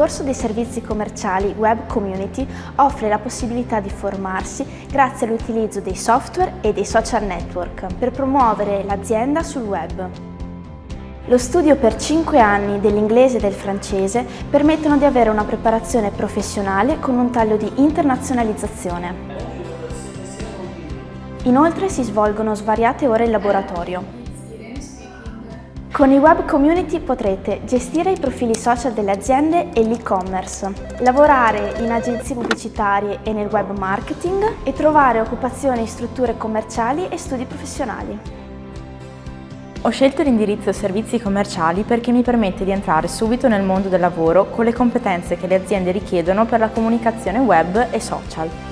corso dei servizi commerciali Web Community offre la possibilità di formarsi grazie all'utilizzo dei software e dei social network per promuovere l'azienda sul web. Lo studio per 5 anni dell'inglese e del francese permettono di avere una preparazione professionale con un taglio di internazionalizzazione. Inoltre si svolgono svariate ore in laboratorio. Con i web community potrete gestire i profili social delle aziende e l'e-commerce, lavorare in agenzie pubblicitarie e nel web marketing e trovare occupazione in strutture commerciali e studi professionali. Ho scelto l'indirizzo servizi commerciali perché mi permette di entrare subito nel mondo del lavoro con le competenze che le aziende richiedono per la comunicazione web e social.